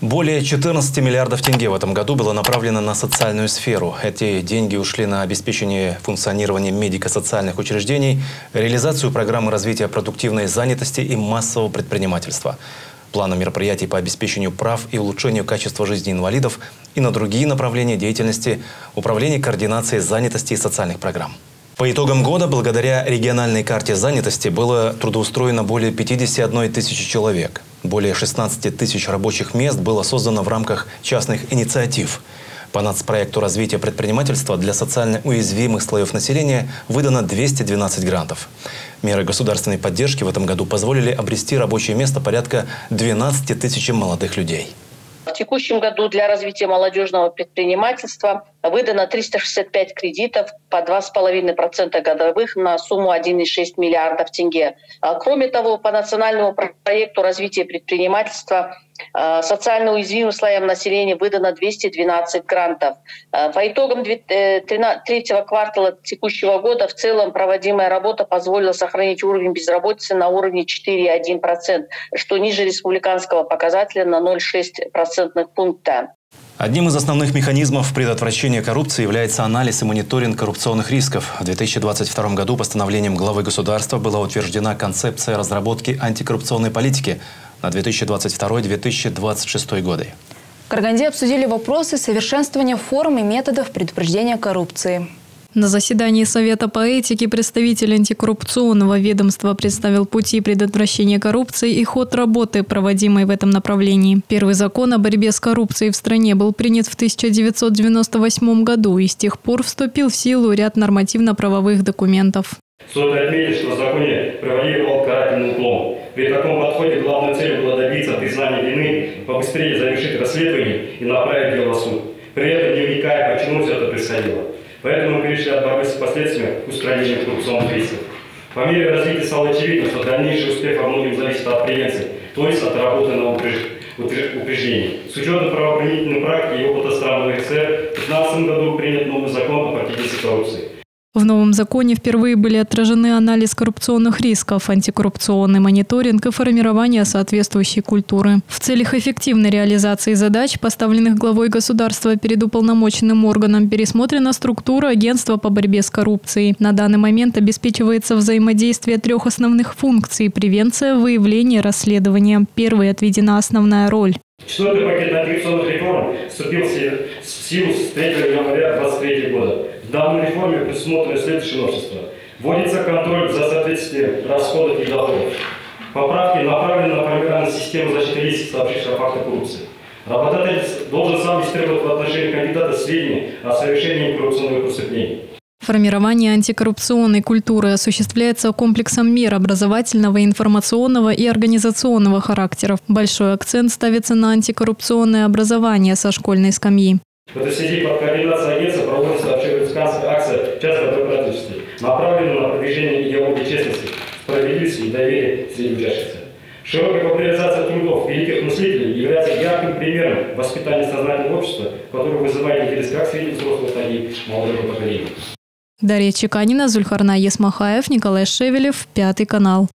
Более 14 миллиардов тенге в этом году было направлено на социальную сферу. Эти деньги ушли на обеспечение функционирования медико-социальных учреждений, реализацию программы развития продуктивной занятости и массового предпринимательства, плана мероприятий по обеспечению прав и улучшению качества жизни инвалидов и на другие направления деятельности Управления координации занятости и социальных программ. По итогам года, благодаря региональной карте занятости, было трудоустроено более 51 тысячи человек. Более 16 тысяч рабочих мест было создано в рамках частных инициатив. По нацпроекту развития предпринимательства для социально уязвимых слоев населения выдано 212 грантов. Меры государственной поддержки в этом году позволили обрести рабочее место порядка 12 тысячам молодых людей. В текущем году для развития молодежного предпринимательства выдано 365 кредитов по 2,5% годовых на сумму 1,6 миллиардов тенге. А кроме того, по национальному проекту развития предпринимательства а, социально уязвимым слоям населения выдано 212 грантов. А, по итогам э, третьего квартала текущего года в целом проводимая работа позволила сохранить уровень безработицы на уровне 4,1%, что ниже республиканского показателя на 0,6 процентных пункта. Одним из основных механизмов предотвращения коррупции является анализ и мониторинг коррупционных рисков. В 2022 году постановлением главы государства была утверждена концепция разработки антикоррупционной политики на 2022-2026 годы. В Караганде обсудили вопросы совершенствования форм и методов предупреждения коррупции. На заседании Совета по этике представитель антикоррупционного ведомства представил пути предотвращения коррупции и ход работы, проводимой в этом направлении. Первый закон о борьбе с коррупцией в стране был принят в 1998 году и с тех пор вступил в силу ряд нормативно-правовых документов. Стоит отметить, что в законе превалировал карательный уклон. При таком подходе главной целью было добиться признания вины, побыстрее завершить расследование и направить дело в суд. При этом не вникая, почему все это происходило. Поэтому мы перешли от борьбы с последствиями к устранению коррупционных рисков. По мере развития стало очевидно, что дальнейший успех во многом зависит от превенции, то есть от работы на упреждении. С учетом правоохранительной практики и опыта стран РСФ, в 2015 году принят новый закон о противодействии коррупции. В новом законе впервые были отражены анализ коррупционных рисков, антикоррупционный мониторинг и формирование соответствующей культуры. В целях эффективной реализации задач, поставленных главой государства перед уполномоченным органом, пересмотрена структура агентства по борьбе с коррупцией. На данный момент обеспечивается взаимодействие трех основных функций – превенция, выявление, расследование. Первой отведена основная роль. Четвертый пакет антикоррупционных реформ вступил в силу с 3 января 2023 года. В данной реформе предусмотрены следующие новшества. Вводится контроль за соответствием расходов и доходов. Поправки направлены на формирование системы защиты лиц, сообщивших о фактах коррупции. Работодатель должен сам истребовать в отношении кандидата сведения о совершении коррупционных преступлений. Формирование антикоррупционной культуры осуществляется комплексом мер образовательного, информационного и организационного характеров. Большой акцент ставится на антикоррупционное образование со школьной скамьи. В этой связи под координацией агентства проводится честности, справедливости и доверия среди учащихся. Широкая популяризация трудов великих мыслителей является ярким примером воспитания сознательного общества, которое вызывает интерес как среди взрослых, так и молодого поколения. Дарья Чеканина, Зульхарна Есмахаев, Николай Шевелев, Пятый канал.